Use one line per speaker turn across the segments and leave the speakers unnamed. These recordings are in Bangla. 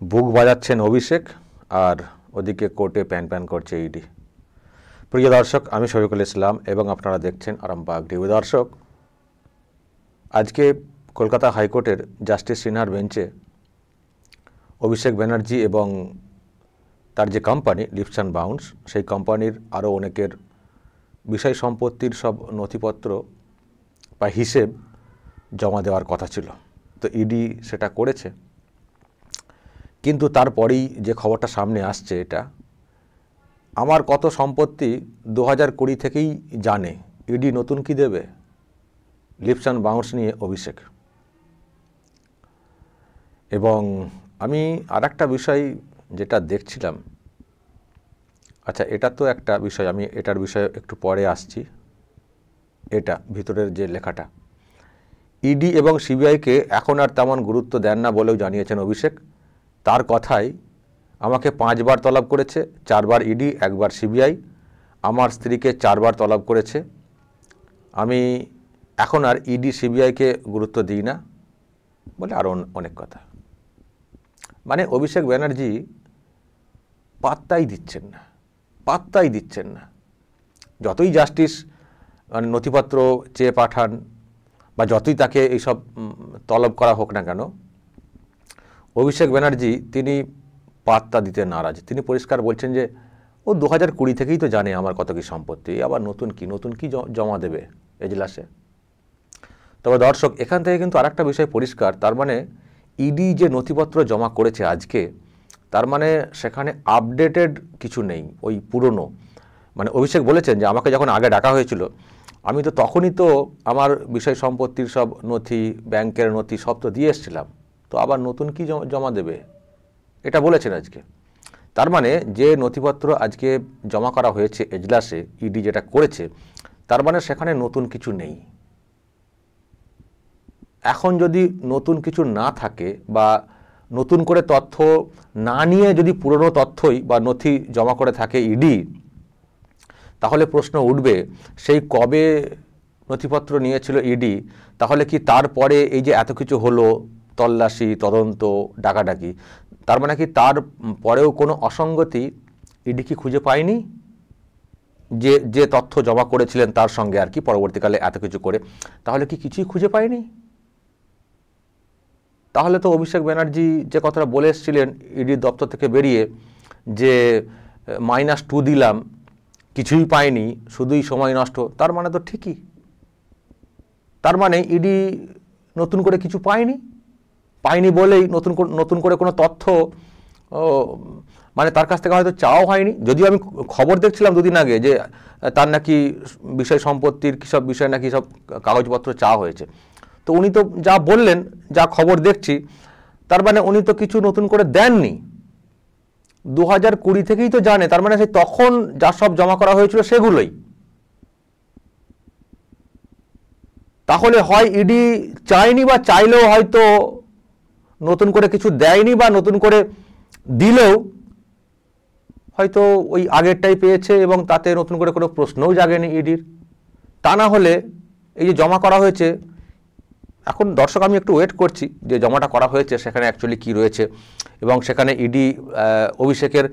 বুক বাজাচ্ছেন অভিষেক আর ওদিকে কোর্টে প্যান প্যান করছে ইডি। প্রিয় দর্শক, আমি শরীফুল ইসলাম এবং আপনারা দেখছেন আরামবাগ টিভি। দর্শক, আজকে কলকাতা হাইকোর্টের জাস্টিস সিনহার বেঞ্চে অভিষেক ব্যানার্জি এবং তার যে কোম্পানি লিপস অ্যান্ড বাউন্স সেই কোম্পানির আরও অনেকের বিষয় সম্পত্তির সব নথিপত্র বা হিসেব জমা দেওয়ার কথা ছিল। তো ইডি সেটা করেছে। কিন্তু তারপরেই যে খবরটা সামনে আসছে এটা, আমার কত সম্পত্তি দু হাজার কুড়ি থেকেই জানে। ইডি নতুন কি দেবে? লিপসান বাউন্স নিয়ে অভিষেক। এবং আমি আর একটা বিষয় যেটা দেখছিলাম আচ্ছা এটা তো একটা বিষয়, আমি এটার বিষয়ে একটু পরে আসছি। এটা, ভিতরের যে লেখাটা। ইডি এবং সিবিআইকে এখন আর তেমন গুরুত্ব দেন না বলেও জানিয়েছেন অভিষেক। তার কথাই আমাকে পাঁচবার তলব করেছে, চারবার ইডি একবার সিবিআই আমার স্ত্রীকে চারবার তলব করেছে। আমি এখন আর ইডি সিবিআইকে গুরুত্ব দিই না বলে আরও অনেক কথা। মানে অভিষেক ব্যানার্জি পাত্তাই দিচ্ছেন না, পাত্তাই দিচ্ছেন না। যতই জাস্টিস মানে নথিপত্র চেয়ে পাঠান বা যতই তাকে এইসব তলব করা হোক না কেন অভিষেক ব্যানার্জি তিনি পাত্তা দিতে নারাজ। তিনি পরিষ্কার বলছেন যে, ও দু হাজার কুড়ি থেকেই তো জানে আমার কত কী সম্পত্তি, আবার নতুন কি নতুন কি জমা দেবে এজলাসে? তবে দর্শক, এখান থেকে কিন্তু আরেকটা বিষয় পরিষ্কার, তার মানে ইডি যে নথিপত্র জমা করেছে আজকে, তার মানে সেখানে আপডেটেড কিছু নেই, ওই পুরনো। মানে অভিষেক বলেছেন যে, আমাকে যখন আগে ডাকা হয়েছিল, আমি তো তখনই তো আমার বিষয় সম্পত্তির সব নথি, ব্যাংকের নথি সব তো দিয়ে এসেছিলাম। তো আবার নতুন কি জমা দেবে? এটা বলেছেন আজকে। তার মানে যে নথিপত্র আজকে জমা করা হয়েছে এজলাসে, ইডি যেটা করেছে, তার মানে সেখানে নতুন কিছু নেই। এখন যদি নতুন কিছু না থাকে বা নতুন করে তথ্য না নিয়ে যদি পুরনো তথ্যই বা নথি জমা করে থাকে ইডি, তাহলে প্রশ্ন উঠবে, সেই কবে নথিপত্র নিয়েছিল ইডি? তাহলে কি তারপরে এই যে এত কিছু হলো তল্লাশি, তদন্ত, ডাকাডাকি। তার মানে কি তার পরেও কোনো অসঙ্গতি ইডি কি খুঁজে পায়নি? যে যে তথ্য জমা করেছিলেন তার সঙ্গে আর কি পরবর্তীকালে এত কিছু করে। তাহলে কি কিছুই খুঁজে পায়নি? তাহলে তো অভিষেক ব্যানার্জি যে কথাটা বলে এসেছিলেন ইডির দপ্তর থেকে বেরিয়ে যে, মাইনাস টু দিলাম, কিছুই পায়নি, শুধুই সময় নষ্ট, তার মানে তো ঠিকই। তার মানে ইডি নতুন করে কিছু পায়নি? পায়নি বলেই নতুন নতুন করে কোনো তথ্য মানে তার কাছ থেকে হয়তো চাওয়া হয়নি। যদিও আমি খবর দেখছিলাম দুদিন আগে যে তার নাকি বিষয় সম্পত্তির সব বিষয় নাকি সব কাগজপত্র চাওয়া হয়েছে। তো উনি তো যা বললেন, যা খবর দেখছি, তার মানে উনি তো কিছু নতুন করে দেননি। দু হাজার কুড়ি থেকেই তো জানে, তার মানে সেই তখন যা সব জমা করা হয়েছিল সেগুলোই। তাহলে হয় ইডি চায়নি বা চাইলেও হয়তো নতুন করে কিছু দেয়নি বা নতুন করে দিলেও হয়তো ওই আগেরটাই পেয়েছে এবং তাতে নতুন করে কোনো প্রশ্নও জাগেনি ইডির। তা না হলে এই যে জমা করা হয়েছে, এখন দর্শক, আমি একটু ওয়েট করছি যে জমাটা করা হয়েছে, সেখানে অ্যাকচুয়ালি কি রয়েছে এবং সেখানে ইডি অভিষেকের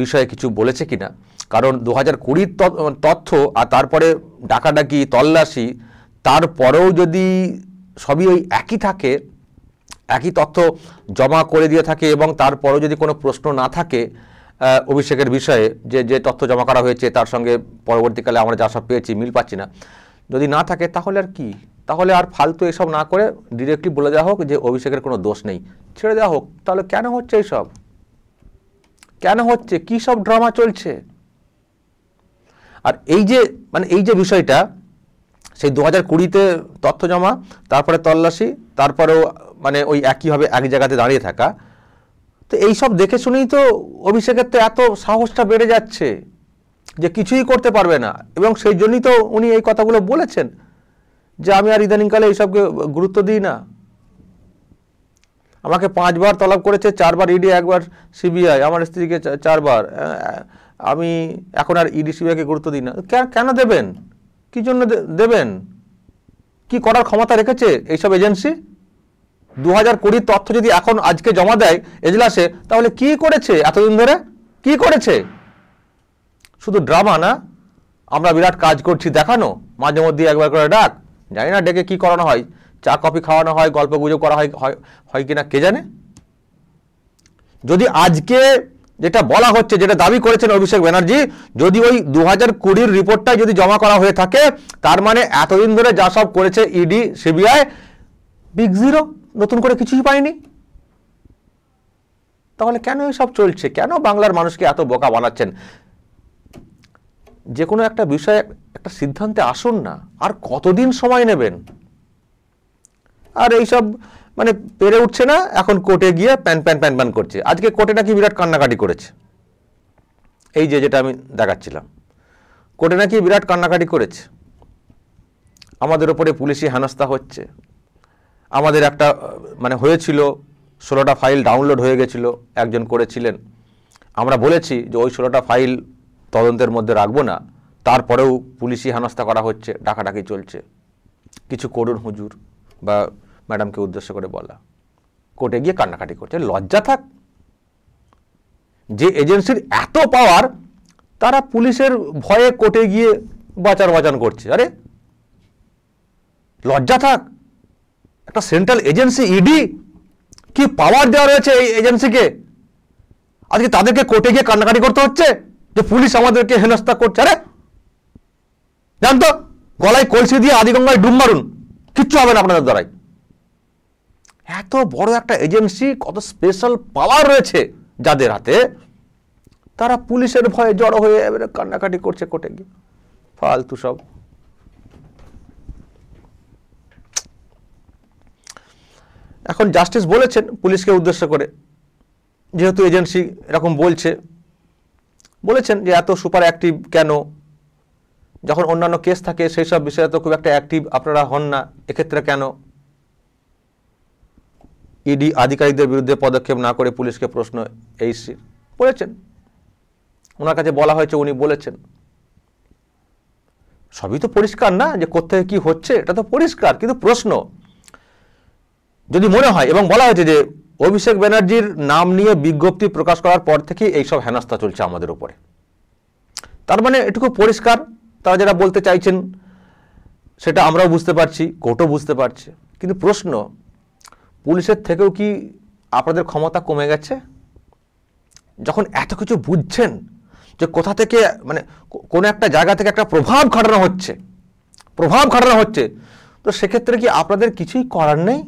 বিষয়ে কিছু বলেছে কিনা। কারণ দু হাজার কুড়ির তথ্য আর তারপরে ডাকাডাকি, তল্লাশি, তারপরেও যদি সবই ওই একই থাকে একই তথ্য জমা করে দিয়ে থাকে এবং তারপরেও যদি কোনো প্রশ্ন না থাকে অভিষেকের বিষয়ে যে যে তথ্য জমা করা হয়েছে, তার সঙ্গে পরবর্তীকালে আমরা যা সব পেয়েছি, মিল পাচ্ছি না। যদি না থাকে তাহলে আর কি? তাহলে আর ফালতু এসব না করে ডিরেক্টলি বলে দেওয়া হোক যে, অভিষেকের কোনো দোষ নেই। ছেড়ে দেওয়া হোক। তাহলে কেন হচ্ছে এইসব কেন হচ্ছে? কী সব ড্রামা চলছে? আর এই যে মানে এই যে বিষয়টা, সেই দু হাজার কুড়িতে তথ্য জমা, তারপরে তল্লাশি, তারপরেও মানে ওই একইভাবে এক জায়গাতে দাঁড়িয়ে থাকা। তো এইসব দেখে শুনেই তো অভিষেকের তো এত সাহসটা বেড়ে যাচ্ছে যে কিছুই করতে পারবে না। এবং সেই জন্যই তো উনি এই কথাগুলো বলেছেন যে, আমি আর ইদানিংকালে এইসবকে গুরুত্ব দিই না। আমাকে পাঁচবার তলব করেছে, চারবার ইডি একবার সিবিআই আমার স্ত্রীকে চারবার। আমি এখন আর ইডি সিবিআইকে গুরুত্ব দিই না। কেন দেবেন? কি জন্য দেবেন? কি করার ক্ষমতা রেখেছে এইসব এজেন্সি? দু হাজার কুড়ির তথ্য যদি এখন আজকে জমা দেয় এজলাসে, তাহলে কি করেছে এতদিন ধরে? কি করেছে? শুধু ড্রামা না, আমরা বিরাট কাজ করছি, দেখানো। মাঝে মধ্যে একবার করে ডাক। জানি না ডেকে কি করানো হয়। চা, কফি খাওয়ানো হয়, গল্প গুজব করা হয়, হয়- কিনা কে জানে? যদি আজকে যেটা বলা হচ্ছে, যেটা দাবি করেছেন অভিষেক ব্যানার্জি, যদি ওই দু হাজার কুড়ির রিপোর্টটা যদি জমা করা হয়ে থাকে, তার মানে এতদিন ধরে যা সব করেছে ইডি সিবিআই বিগ জিরো নতুন করে কিছুই পায়নি তাহলে কেন এসব চলছে? কেন বাংলার মানুষকে এত বোকা বানাচ্ছেন? যে কোনো একটা বিষয়ে একটা সিদ্ধান্তে আসুন না। আর কতদিন সময় নেবেন? আর এইসব মানে পেরে উঠছে না, এখন কোর্টে গিয়ে প্যান প্যান প্যান প্যান করছে। আজকে কোর্টে নাকি বিরাট কান্নাকাটি করেছে। এই যে যেটা আমি দেখাচ্ছিলাম। কোর্টে নাকি বিরাট কান্নাকাটি করেছে। আমাদের ওপরে পুলিশি হেনস্থা হচ্ছে। আমাদের একটা মানে হয়েছিল, ষোলোটা ফাইল ডাউনলোড হয়ে গেছিল, একজন করেছিলেন। আমরা বলেছি যে ওই ষোলোটা ফাইল তদন্তের মধ্যে রাখব না, তারপরেও পুলিশি হেনস্থা করা হচ্ছে, ডাকাডাকি চলছে। কিছু করুন হুজুর, বা ম্যাডামকে উদ্দেশ্য করে বলা। কোর্টে গিয়ে কান্নাকাটি করছে, লজ্জা থাক। যে এজেন্সির এত পাওয়ার, তারা পুলিশের ভয়ে কোর্টে গিয়ে বাঁচার বাঁচান করছে। আরে, লজ্জা থাক। একটা সেন্ট্রাল এজেন্সি ইডি কি পাওয়ার দেওয়া রয়েছে এই এজেন্সিকে আজকে তাদেরকে কোর্টে গিয়ে কান্নাকাটি করতে হচ্ছে? যে পুলিশ আমাদেরকে হেনস্থা করছে। আরে! জানতো গলায় কলসি দিয়ে আদিগঙ্গায় ডুব মারুন। কিচ্ছু হবে না আপনাদের দ্বারাই। এত বড় একটা এজেন্সি কত স্পেশাল পাওয়ার রয়েছে যাদের হাতে? তারা পুলিশের ভয়ে জড়ো হয়ে কান্নাকাটি করছে কোর্টে গিয়ে। ফালতু সব। এখন জাস্টিস বলেছেন, পুলিশকে উদ্দেশ্য করে। যেহেতু এজেন্সি এরকম বলছে, বলেছেন যে এত সুপার অ্যাক্টিভ কেন? যখন অন্যান্য কেস থাকে, সেই সব বিষয়ে তো খুব একটা অ্যাক্টিভ আপনারা হন না, এক্ষেত্রে কেন? ইডি আধিকারিকদের বিরুদ্ধে পদক্ষেপ না করে পুলিশকে প্রশ্ন এই বলেছেন। ওনার কাছে বলা হয়েছে, উনি বলেছেন। সবই তো পরিষ্কার না যে কোথায় কি হচ্ছে, এটা তো পরিষ্কার, কিন্তু প্রশ্ন যদি মনে হয় এবং বলা হয়েছে যে অভিষেক ব্যানার্জির নাম নিয়ে বিজ্ঞপ্তি প্রকাশ করার পর থেকে এইসব হেনস্থা চলছে আমাদের উপরে। তার মানে এটুকু পরিষ্কার, তারা যারা বলতে চাইছেন সেটা আমরাও বুঝতে পারছি, কোর্টও বুঝতে পারছে। কিন্তু প্রশ্ন, পুলিশের থেকেও কি আপনাদের ক্ষমতা কমে গেছে? যখন এত কিছু বুঝছেন যে কোথা থেকে মানে কোনো একটা জায়গা থেকে একটা প্রভাব খাটানো হচ্ছে, প্রভাব খাটানো হচ্ছে, তো সেক্ষেত্রে কি আপনাদের কিছুই করার নেই?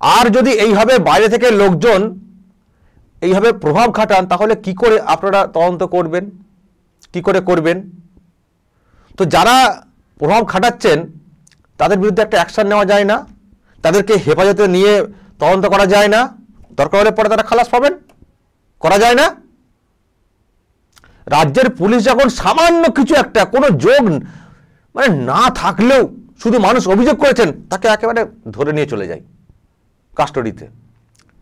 আর যদি এইভাবে বাইরে থেকে লোকজন এইভাবে প্রভাব খাটান, তাহলে কি করে আপনারা তদন্ত করবেন? কি করে করবেন? তো যারা প্রভাব খাটাচ্ছেন, তাদের বিরুদ্ধে একটা অ্যাকশন নেওয়া যায় না। তাদেরকে হেফাজতে নিয়ে তদন্ত করা যায় না। দরকার হলে পরে তারা খালাস পাবেন। করা যায় না। রাজ্যের পুলিশ যখন সামান্য কিছু একটা, কোনো যোগ মানে না থাকলেও শুধু মানুষ অভিযোগ করেছেন, তাকে একেবারে ধরে নিয়ে চলে যায়। কাস্টডিতে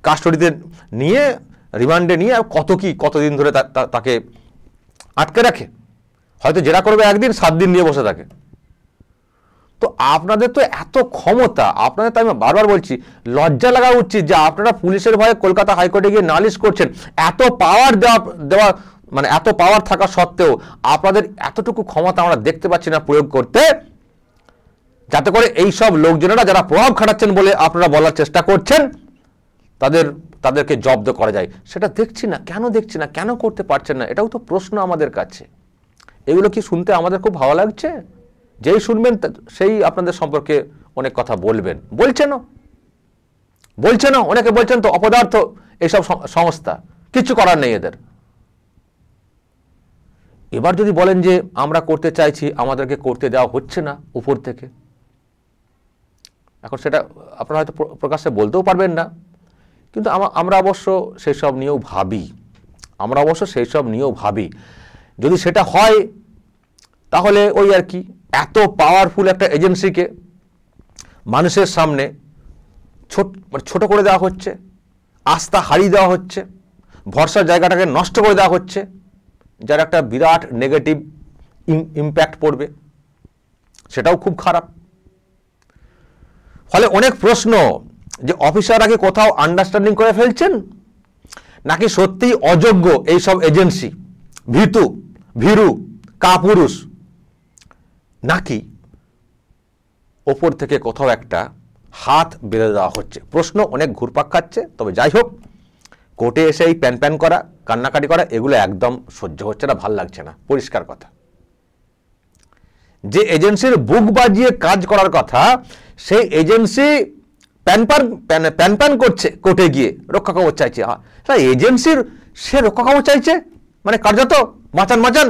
কাস্টডিতে নিয়ে রিমান্ডে নিয়ে আর কত কি, কতদিন ধরে তাকে আটকে রাখে? হয়তো যেটা করবে একদিন, সাত দিন নিয়ে বসে থাকে। তো আপনাদের তো এত ক্ষমতা, আপনাদের তো আমি বারবার বলছি, লজ্জা লাগা উচিত যে আপনারা পুলিশের ভয়ে কলকাতা হাইকোর্টে গিয়ে নালিশ করছেন। এত পাওয়ার দেওয়া দেওয়া মানে এত পাওয়ার থাকা সত্ত্বেও আপনাদের এতটুকু ক্ষমতা আমরা দেখতে পাচ্ছি না প্রয়োগ করতে। যাতে করে এই সব লোকজনেরা যারা প্রভাব খাটাচ্ছেন বলে আপনারা বলার চেষ্টা করছেন, তাদের, তাদেরকে জব্দ করা যায়। সেটা দেখছি না, কেন দেখছি না, কেন করতে পারছেন না, এটাও তো প্রশ্ন আমাদের কাছে। এগুলো কি শুনতে আমাদের খুব ভালো লাগছে? যেই শুনবেন সেই আপনাদের সম্পর্কে অনেক কথা বলবেন। বলছেনও। বলছেনও, অনেকে বলছেন তো অপদার্থ এইসব সংস্থা, কিছু করার নেই এদের। এবার যদি বলেন যে আমরা করতে চাইছি, আমাদেরকে করতে দেওয়া হচ্ছে না উপর থেকে। এখন সেটা আপনারা হয়তো প্রকাশ্যে বলতেও পারবেন না। কিন্তু আমা- আমরা অবশ্য সেই সব নিয়েও ভাবি। আমরা অবশ্য সেই সব নিয়েও ভাবি। যদি সেটা হয়, তাহলে ওই আর কি, এত পাওয়ারফুল একটা এজেন্সিকে মানুষের সামনে ছোট মানে ছোটো করে দেওয়া হচ্ছে, আস্থা হারিয়ে দেওয়া হচ্ছে, ভরসার জায়গাটাকে নষ্ট করে দেওয়া হচ্ছে, যার একটা বিরাট নেগেটিভ ইম্প্যাক্ট পড়বে, সেটাও খুব খারাপ। ফলে অনেক প্রশ্ন যে অফিসাররা কি কোথাও আন্ডারস্ট্যান্ডিং করে ফেলছেন? নাকি সত্যি অযোগ্য এই সব এজেন্সি? ভীতু, ভীরু, কাপুরুষ? নাকি ওপর থেকে কোথাও একটা হাত বেঁধে দেওয়া হচ্ছে? প্রশ্ন অনেক ঘুরপাক খাচ্ছে, তবে যাই হোক, কোর্টে এসে এই প্যান প্যান করা, কান্নাকাটি করা, এগুলো একদম সহ্য হচ্ছে না, ভালো লাগছে না। পরিষ্কার কথা। যে এজেন্সির বুক বাজিয়ে কাজ করার কথা সেই এজেন্সি প্যান প্যান করছে, কোর্টে গিয়ে রক্ষা কবচ চাইছে। তা এজেন্সির সে রক্ষা কবচ চাইছে? মানে কার্যত মাচান মাচান।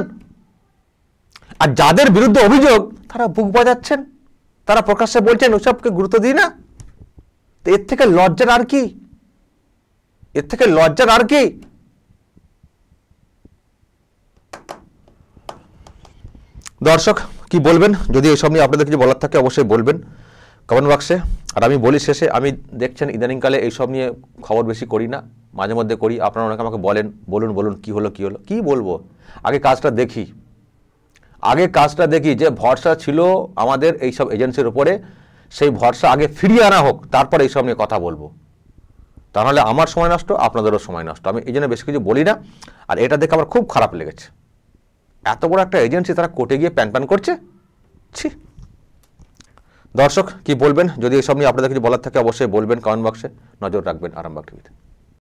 আর যাদের বিরুদ্ধে অভিযোগ, তারা বুক বাজাচ্ছেন। তারা প্রকাশ্যে বলছেন, ওসবকে গুরুত্ব দিই না? তো এর থেকে লজ্জার আর কি? এর থেকে লজ্জার আর কি? দর্শক, কি বলবেন? যদি এসব নিয়ে আপনাদের কিছু বলার থাকে, অবশ্যই বলবেন। কমেন্ট বাক্সে আর আমি বলি শেষে, আমি দেখছেন ইদানিংকালে এইসব নিয়ে খবর বেশি করি না। মাঝে মধ্যে করি, আপনারা অনেকে আমাকে বলেন, বলুন বলুন, কি হলো কি হলো, কি বলব? আগে কাজটা দেখি। আগে কাজটা দেখি যে ভরসা ছিল আমাদের এইসব এজেন্সির উপরে, সেই ভরসা আগে ফিরিয়ে আনা হোক, তারপর এইসব নিয়ে কথা বলব। তাহলে আমার সময় নষ্ট, আপনাদেরও সময় নষ্ট। আমি এই জন্য বেশি কিছু বলি না। আর এটা দেখে আমার খুব খারাপ লেগেছে। এত বড় একটা এজেন্সি তারা কোর্টে গিয়ে প্যান প্যান করছে? ছি। দর্শক, কি বলবেন? যদি এসব নিয়ে আপনাদের কিছু বলার থাকে, অবশ্যই বলবেন কমেন্ট বক্সে। নজর রাখবেন আরামবাগ টিভিতে।